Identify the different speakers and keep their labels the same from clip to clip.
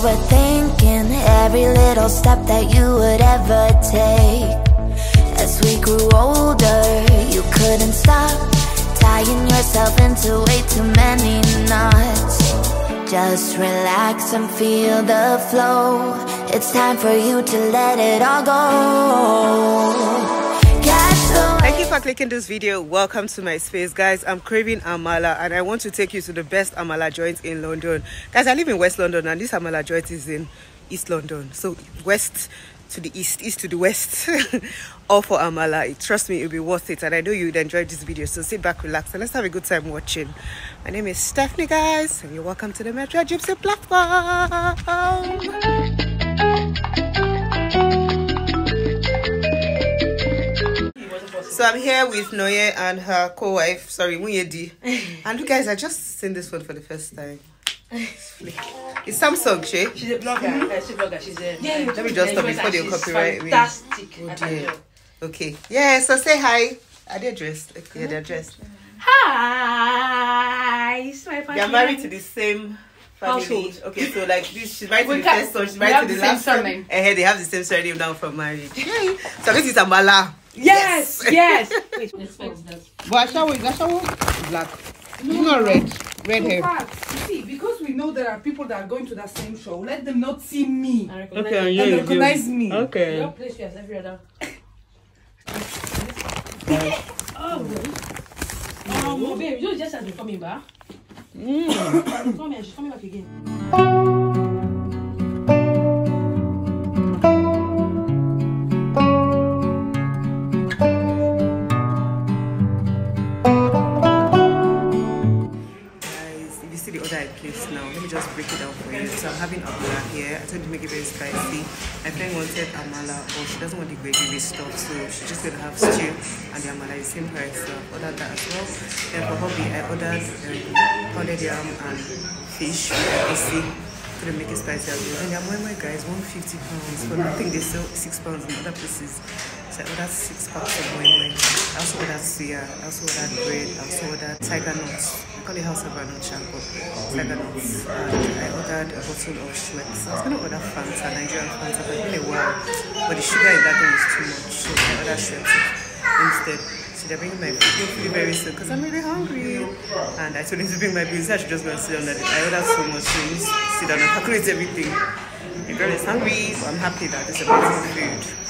Speaker 1: overthinking every little step that you would ever take. As we grew older, you couldn't stop tying yourself into way too many knots. Just relax and feel the flow. It's time for you to let it all go.
Speaker 2: Thank you for clicking this video. Welcome to my space, guys. I'm craving amala and I want to take you to the best amala joint in London. Guys, I live in West London and this amala joint is in East London. So west to the east, east to the west, all for amala. Trust me, it'll be worth it. And I know you'd enjoy this video. So sit back, relax, and let's have a good time watching. My name is Stephanie, guys, and you're welcome to the Metrogypsie platform. So I'm here with Noye and her co-wife, sorry, Munyedi. and you guys, I just seen this one for the first time. It's Samsung, Shay.
Speaker 3: She's a blogger. Mm -hmm. she's a blogger. She's a. Yeah,
Speaker 2: Let me just stop before they copyright me.
Speaker 3: Fantastic.
Speaker 2: Oh dear. Okay. Yeah. So say hi. Are they dressed? Okay, they're dressed.
Speaker 3: Hi.
Speaker 2: They're married to the same family. Household. Okay, so like this, she's married to the first son, she's married to the, the last son. And uh, they have the same surname now from marriage. Yay. So this is Amala.
Speaker 3: Yes, yes.
Speaker 2: Wait, but Ashawo is Ashawo black. No, it's not red. Red hair.
Speaker 4: Fact, you see, because we know there are people that are going to that same show, let them not see me.
Speaker 2: Okay, and
Speaker 4: yeah, recognize
Speaker 2: you.
Speaker 4: me.
Speaker 2: Okay.
Speaker 3: Your place yes, every other. oh, oh, babe, you just have to coming back. Mm. Come she's coming back again.
Speaker 2: So I'm having amala here. I you to make it very spicy. My friend wanted amala, but she doesn't want the gravy stuff, so she's just gonna have stew and the amala is the same price. So I ordered that as well. Then for hobby, I ordered um, yam and fish with Couldn't make it spicy as well. And the my guys, 150 pounds. But I think they sell six pounds in other places. I ordered six packs of moi. I also ordered suya. I also ordered bread. I also ordered tiger nuts I call it House of Anucha, but tiger nuts. And I ordered a bottle of Schweppes. I was going to order Fanta, Nigerian Fanta, but it's been a while. But the sugar in that thing is too much, so I ordered Schweppes instead. So they're bringing my food hopefully very soon because I'm really hungry. And I told him to bring my bills. I should just go and sit that. I ordered so much, so sit down and calculate everything. The girl is hungry, so I'm happy that it's a is amazing food.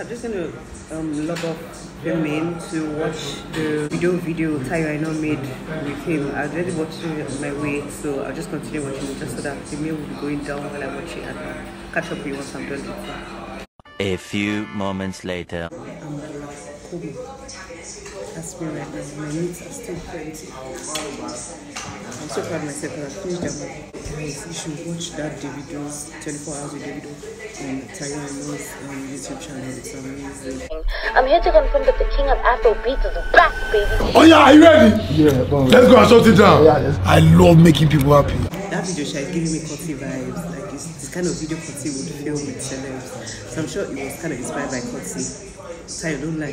Speaker 2: I'm just gonna um, log off the main to watch the video video Tayo Aina made with him. I already watched it on my way, so I'll just continue watching it just so that the meal will be going down while I watch it and I'll catch up with you once I'm done
Speaker 5: A few moments later.
Speaker 2: That's me right now. My meats are still plenty. I'm so proud of myself because I finished them. Guys, you should watch that Davido's 24 hours with Davido on Tayo Aina's um, YouTube channel. It's amazing.
Speaker 1: I'm here to confirm that the king of Afrobeat is back, baby.
Speaker 6: Oh yeah, are you ready? Yeah, bro. Let's go and shut it down. Yeah, I love making people happy.
Speaker 2: That video is giving me Korty vibes. Like it's this kind of video Korty would film with celebs. So I'm sure it was kind of inspired by Korty. Tayo, don't lie.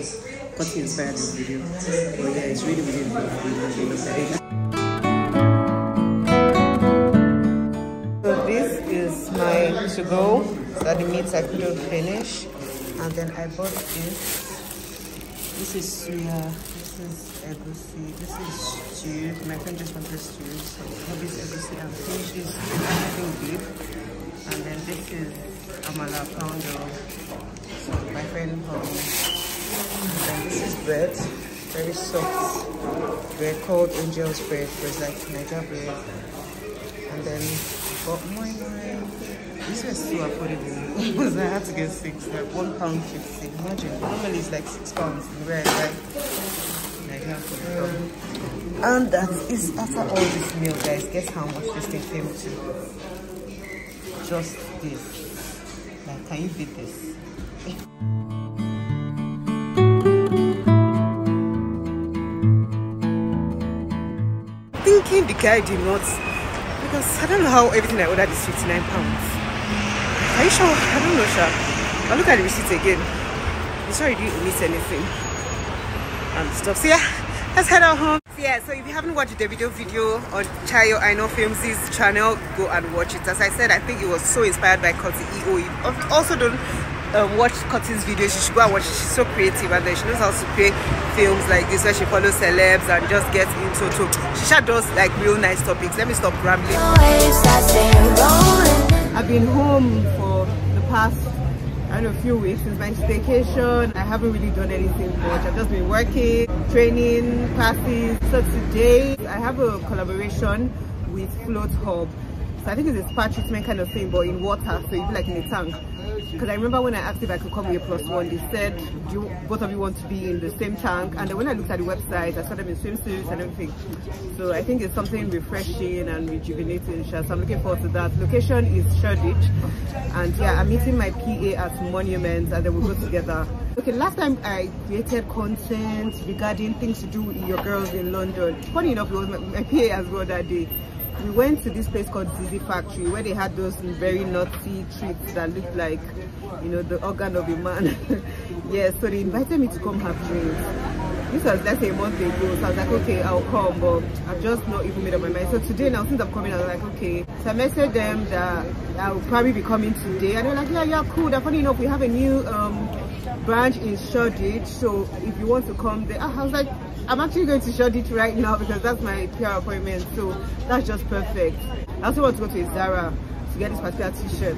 Speaker 2: Korty inspired this video. But yeah, it's really, really good. So is my to go. that the meats I couldn't finish. And then I bought this this is suya, this is egusi, this is stew. My friend just wanted stew, so hobby's egusi and fish is everything beef. And then this is amala poundo. So my friend hobby. And this is bread, very soft bread called angel's bread, it's like Niger bread. And then got moi. This was so affordable because I had to get six, like one pound fifty. Imagine normally it's like six pounds right? Like half. And that is after all this meal, guys. Guess how much this thing came to? Just this. Like, can you beat this? Thinking the guy did not, because I don't know how everything I ordered is 59 pounds. Are you sure? I don't know, sure. I'll look at the receipt again. I'm sorry you didn't miss anything um, and stuff. So yeah, let's head out home. So yeah, so if you haven't watched the video video on Tayo Aina Films' channel, go and watch it. As I said, I think it was so inspired by Korty EO. You also don't um, watch Korty's videos, you should go and watch it. She's so creative and then she knows how to create films like this where she follows celebs and just gets into to she sure does like real nice topics. Let me stop rambling. I've been home for the past I don't know, a few weeks since my staycation. I haven't really done anything much. I've just been working, training, classes. So today I have a collaboration with Float Hub. So I think it's a spa treatment kind of thing, but in water, so you it's like in a tank. Because I remember when I asked if I could come with a plus one, they said, do you, both of you want to be in the same tank? And then when I looked at the website, I saw them in swimsuits and everything. So I think it's something refreshing and rejuvenating. So I'm looking forward to that. Location is Shoreditch. And yeah, I'm meeting my PA at Monument and then we'll go together. Okay, last time I created content regarding things to do with your girls in London. Funny enough, it was my, my PA as well that day we went to this place called Zizi Factory where they had those very naughty treats that looked like, you know, the organ of a man. yeah, so they invited me to come have drinks. This was let's a month ago, so I was like, okay, I'll come, but I've just not even made up my mind. So today now, since I'm coming, I was like, okay. So I messaged them that I will probably be coming today, and they're like, yeah, yeah, cool. That funny enough, we have a new um, branch in Shoreditch, so if you want to come there, I was like, I'm actually going to Shoreditch right now because that's my PR appointment, so that's just perfect. I also want to go to Zara to get this particular t-shirt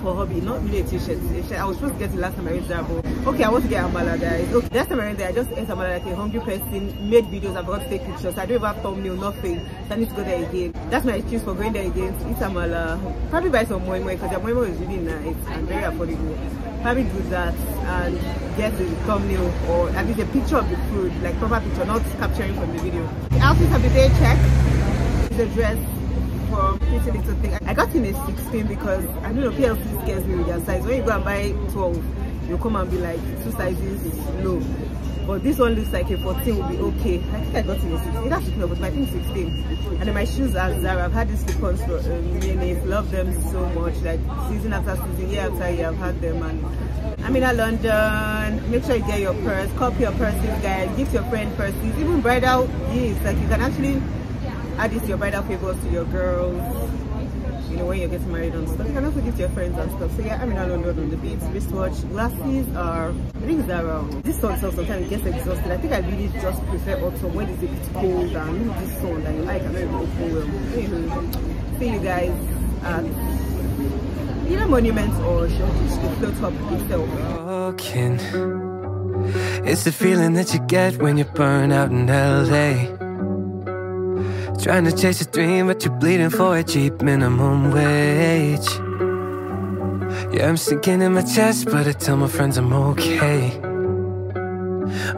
Speaker 2: for hobby, not really a t-shirt. I was supposed to get it last time I went there, but okay, I want to get Amala guys. Okay, last time I went there, I just ate Amala like a hungry person, made videos, I forgot to take pictures. I don't even have thumbnail, nothing. So I need to go there again. That's my excuse for going there again eat Amala. Probably buy some moi moi because their moi moi is really nice and very affordable. Probably do that and get the thumbnail or at least a picture of the food, like proper picture, not capturing from the video. The outfit of the day check is a dress from Pretty Little Thing. I got in a 16 because I don't know PLT scares me with their size. When you go and buy 12, you come and be like two sizes low. But this one looks like a 14 will be okay. I think I got in a 16. That's okay, but I think 16. And then my shoes are Zara. I've had these slip-ons for um, minutes. Love them so much. Like season after season, year after year, I've had them. And I'm in London. Make sure you get your purse. Copy your purses, guys. Give your friend purses. Even bridal gifts. Like you can actually add this to your bridal favors to your girls you know when you're getting married and stuff. You can also give to your friends and stuff. So yeah i'm in london on the beach wristwatch glasses are i think zara um, this sun so sometimes gets exhausted. I think i really just prefer autumn when it's a bit cold and look this sun that you like and not open well um, anyway see you guys either monument or the up itself.
Speaker 7: Walking. It's the feeling that you get when you burn out in LA. Trying to chase a dream, but you're bleeding for a cheap minimum wage. Yeah, I'm sinking in my chest, but I tell my friends I'm okay.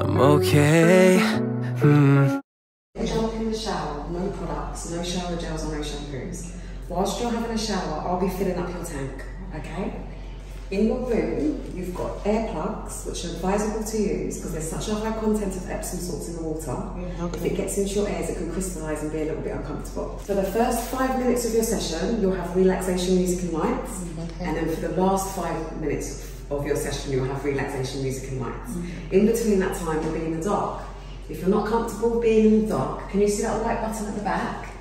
Speaker 7: I'm okay. Hmm.
Speaker 8: Jump in the shower, no products, no shower gels or no shampoos. Whilst you're having a shower, I'll be filling up your tank, okay? In your room, you've got air plugs, which are advisable to use because there's such a high content of Epsom salts in the water. If it gets into your ears, it can crystallise and be a little bit uncomfortable. For the first five minutes of your session, you'll have relaxation music and lights. Mm, and then for the last five minutes of your session, you'll have relaxation music and lights. Mm, in between that time, you'll be in the dark. If you're not comfortable being in the dark, can you see that white button at the back?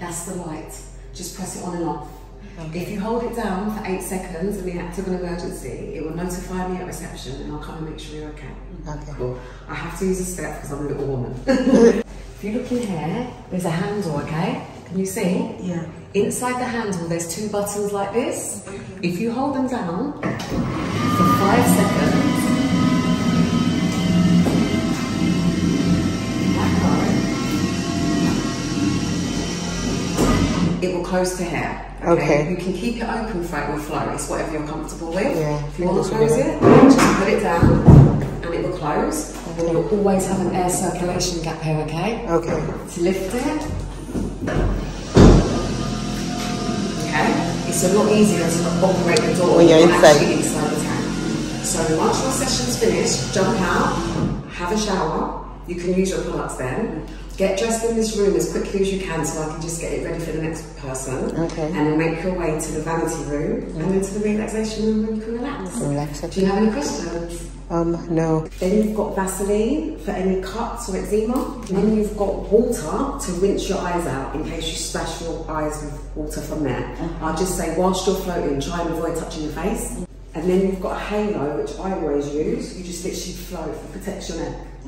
Speaker 8: That's the light. Just press it on and off. If you hold it down for eight seconds in the act of an emergency, it will notify me at reception and I'll come and make sure you're okay.
Speaker 9: Okay.
Speaker 8: Cool. I have to use a step because I'm a little woman. if you look in here, there's a handle, okay? Can you see?
Speaker 9: Yeah.
Speaker 8: Inside the handle, there's two buttons like this. If you hold them down for five seconds, close to here.
Speaker 2: Okay.
Speaker 8: You can keep it open throughout your flow. It's whatever you're comfortable with.
Speaker 2: Yeah,
Speaker 8: If you want to close
Speaker 2: will
Speaker 8: it, just put it down and it will close. And then you'll always have an air circulation gap here, okay?
Speaker 2: Okay.
Speaker 8: To lift it. Okay? It's a lot easier to operate the door
Speaker 2: When you're inside.
Speaker 8: inside the tank. So once your session's finished, jump out, have a shower. You can use your products then. Get dressed in this room as quickly as you can so I can just get it ready for the next person.
Speaker 2: Okay.
Speaker 8: And then make your way to the vanity room and then to the relaxation room where you can relax.
Speaker 2: Relax.
Speaker 8: Do you have any questions?
Speaker 2: Um, no.
Speaker 8: Then you've got Vaseline for any cuts or eczema. Then you've got water to rinse your eyes out in case you splash your eyes with water from there. I'll just say whilst you're floating, try and avoid touching your face. And then you've got a halo, which I always use. You just literally float for protection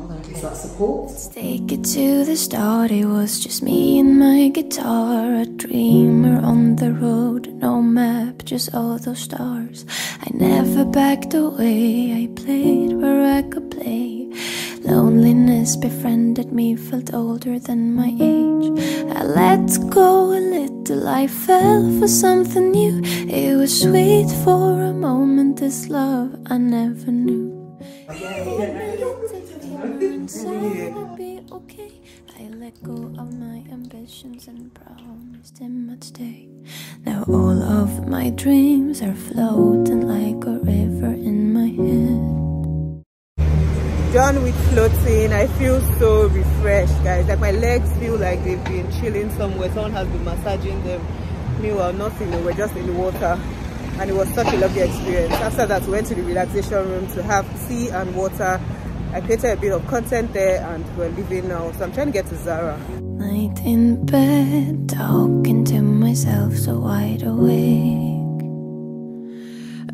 Speaker 8: neck. It's like support.
Speaker 1: Take it to the start, it was just me and my guitar. A dreamer on the road, no map, just all those stars. I never backed away, I played where I could play. Loneliness befriended me, felt older than my age. I let go a little, I fell for something new. It was sweet for a moment, this love I never knew. I'd mm-hmm. be okay. I let go of my ambitions and promised him I'd stay. Now all of my dreams are floating like a river in my head.
Speaker 2: Done with floating. I feel so refreshed, guys. Like my legs feel like they've been chilling somewhere. Someone has been massaging them. Meanwhile, nothing. We're just in the water. And it was such a lovely experience. After that, we went to the relaxation room to have tea and water. I created a bit of content there and we're leaving now. So I'm trying to get to Zara.
Speaker 1: Night in bed, talking to myself so wide awake.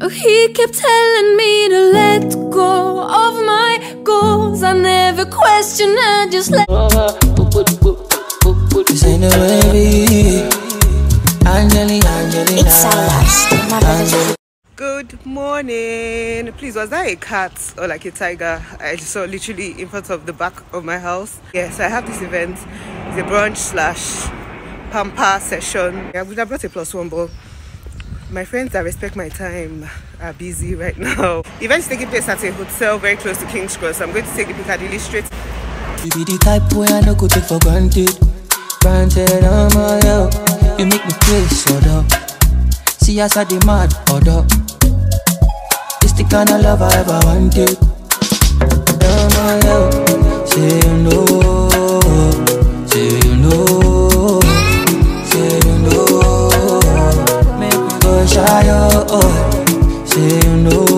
Speaker 1: Oh, he kept telling me to let go of my goals. I never questioned, I just let
Speaker 9: This ain't the way, Angelina, Angelina.
Speaker 1: It's Silas, mother
Speaker 2: Good morning. Please, was that a cat or like a tiger? I saw literally in front of the back of my house. Yes, I have this event. It's a brunch slash pamper session. I would have brought a plus one, but my friends that respect my time are busy right now. The event is taking place at a hotel very close to King's Cross. I'm going to take the Piccadilly Street.
Speaker 9: You be the type where I no go take for granted. Granted, I'm a yo. You make me feel so up. See us at the mad. The kind of love I ever wanted. I'm a yo. Say you know. Say you know. Say you know. Make me go shy oh. oh Say you know.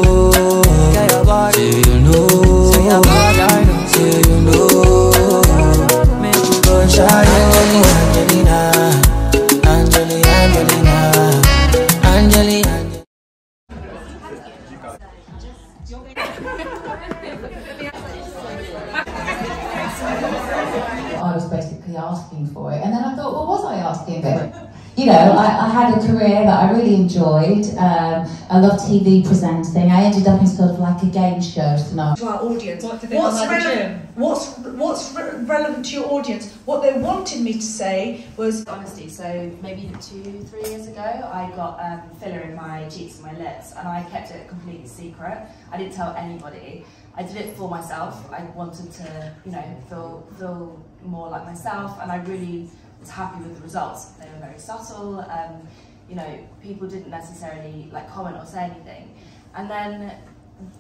Speaker 10: Sort of like game show tonight.
Speaker 11: to our audience.
Speaker 10: What do they
Speaker 11: what's,
Speaker 10: want, like a
Speaker 11: relevant, what's, what's re- relevant to your audience? What they wanted me to say was
Speaker 12: Honesty, so maybe two, three years ago, I got um, filler in my cheeks and my lips, and I kept it a complete secret. I didn't tell anybody. I did it for myself. I wanted to, you know, feel feel more like myself, and I really was happy with the results. They were very subtle. Um, you know, people didn't necessarily like comment or say anything, and then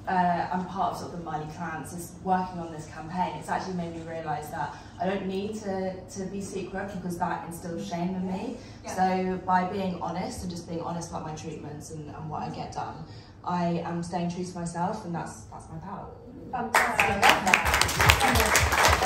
Speaker 12: uh, I'm part of sort of the MaiLi Clans is working on this campaign. It's actually made me realise that I don't need to, to be secret because that instills shame in me. So by being honest and just being honest about my treatments and, and what I get done, I am staying true to myself and that's that's my power.
Speaker 13: I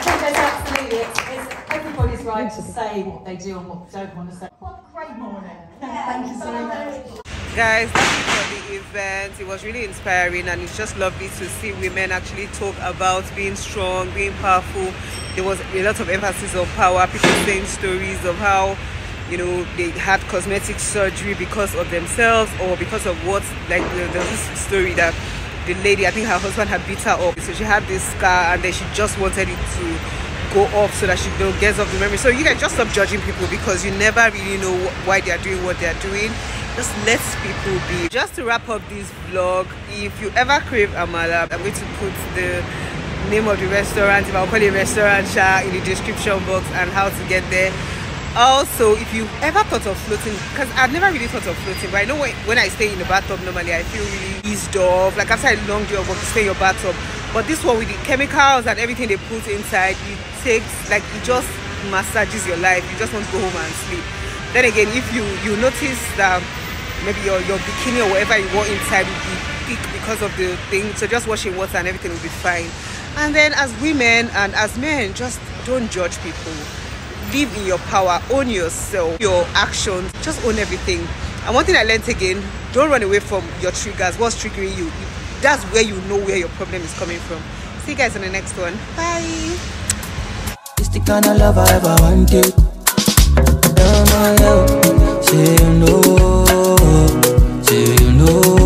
Speaker 13: think there's absolutely, it's, it's everybody's right to say what they do and what they don't want to say. What a great morning. Thank you so much.
Speaker 2: Guys, thank you for the event. It was really inspiring and it's just lovely to see women actually talk about being strong, being powerful. There was a lot of emphasis on power, people saying stories of how you know they had cosmetic surgery because of themselves or because of what like there was this story that the lady i think her husband had beat her up so she had this scar and then she just wanted it to go off so that she you know, gets off the memory. So you guys just stop judging people because you never really know why they are doing what they are doing. Just let people be. Just to wrap up this vlog, if you ever crave amala, I'm going to put the name of the restaurant, if I'll call it restaurant, in the description box and how to get there. Also if you ever thought of floating because i've never really thought of floating but i know when, when i stay in the bathtub normally i feel really eased off like after a long day of work you stay in your bathtub. But this one with the chemicals and everything they put inside it takes like it just massages your life. You just want to go home and sleep. Then again if you you notice that maybe your your bikini or whatever you wore inside will be thick because of the thing. So just wash in water and everything will be fine. And then as women and as men just don't judge people. Live in your power own yourself your actions just own everything. And one thing i learned again don't run away from your triggers. What's triggering you? That's where you know where your problem is coming from. See you guys in the next one. Bye.
Speaker 9: It's the kind of love i ever wanted till you know.